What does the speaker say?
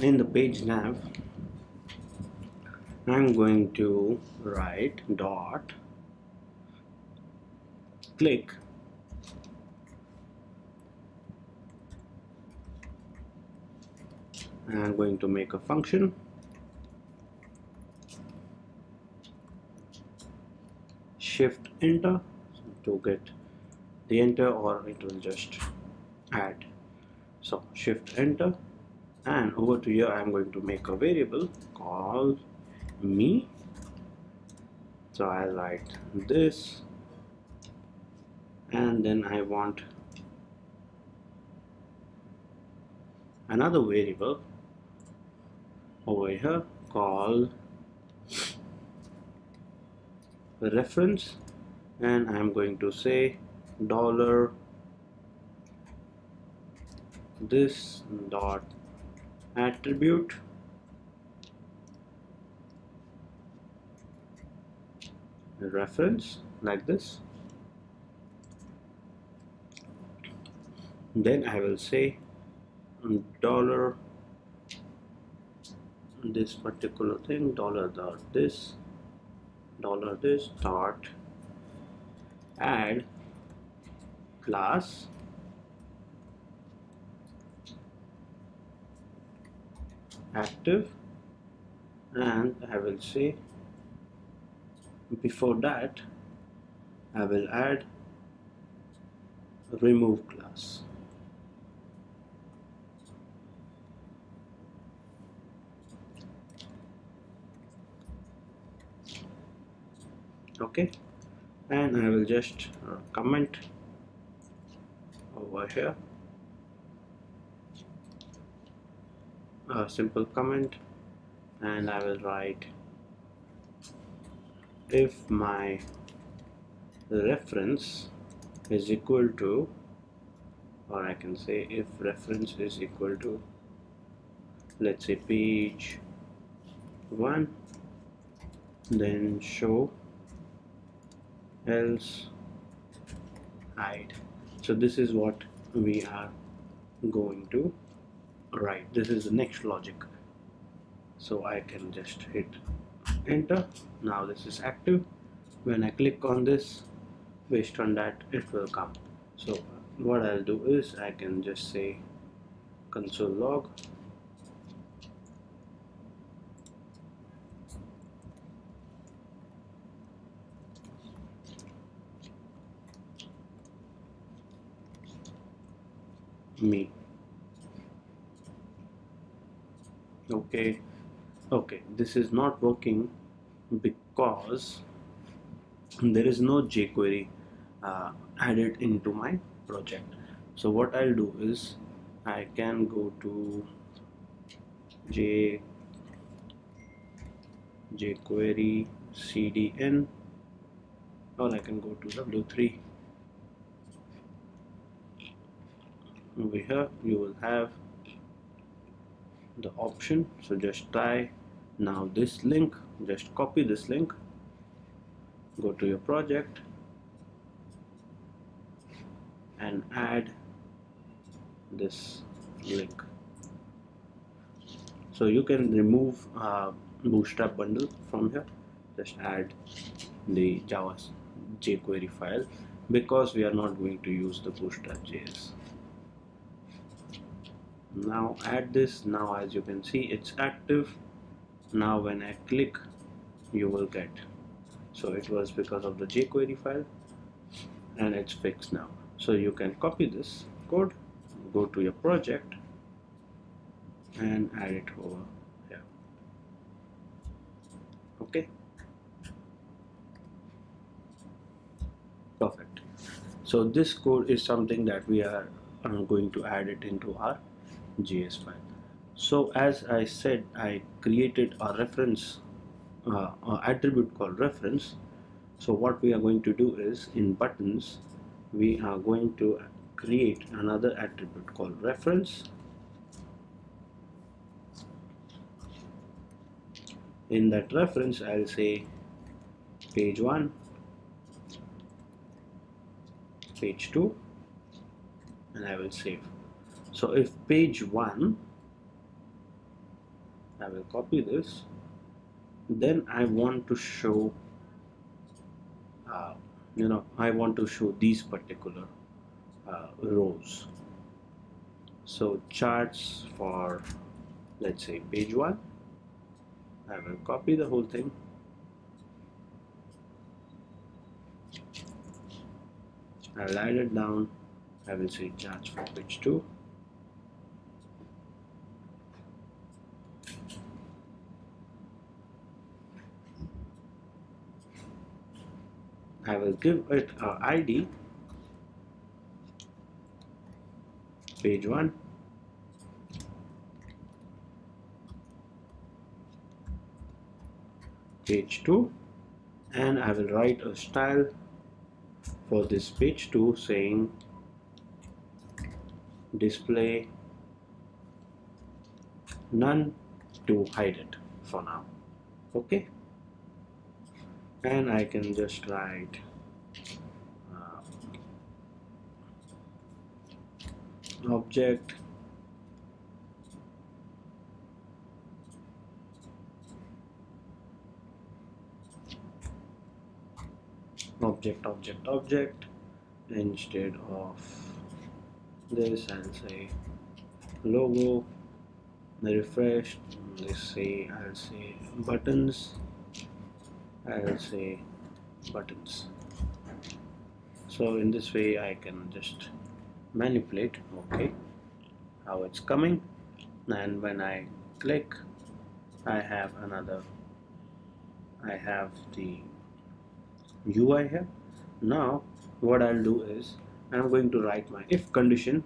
in the page nav. I'm going to write dot click. I'm going to make a function. Shift enter to get the enter or it will just add. So shift enter and over to here I'm going to make a variable called me. So I write this. And then I want another variable over here called reference. And I'm going to say dollar this dot attribute. Reference like this. Then I will say um, dollar this particular thing dollar dot this dollar this dot add class active. And I will say before that I will add remove class. Okay. And I will just uh, comment over here a simple comment and I will write if my reference is equal to or I can say if reference is equal to let's say page 1 then show else hide. So this is what we are going to write this is the next logic. So I can just hit enter. Now this is active. When I click on this based on that it will come. So what I'll do is I can just say console log. Me okay. Okay. This is not working because there is no jQuery uh, added into my project. So what I'll do is I can go to J jQuery CDN or I can go to W3 over here you will have the option. So just try now this link. Just copy this link. Go to your project and add this link. So you can remove uh, bootstrap bundle from here. Just add the java jquery file because we are not going to use the bootstrap js now add this. Now as you can see it's active. Now when I click you will get. So it was because of the jQuery file and it's fixed now. So you can copy this code go to your project and add it over here. Okay? Perfect. So this code is something that we are uh, going to add it into our JS file. So as I said, I created a reference uh, attribute called reference. So what we are going to do is in buttons, we are going to create another attribute called reference. In that reference, I'll say page 1, page 2, and I will save so if page 1 I will copy this then I want to show uh, you know I want to show these particular uh, rows. So charts for let's say page 1 I will copy the whole thing. I'll add it down. I will say charts for page 2 I will give it a ID page 1 page 2 and I will write a style for this page 2 saying display none to hide it for now. Okay and I can just write uh, object object object object instead of this I'll say logo refresh let's say I'll say buttons I'll say buttons. So in this way I can just manipulate okay how it's coming. And when I click I have another I have the UI here. Now what I'll do is I'm going to write my if condition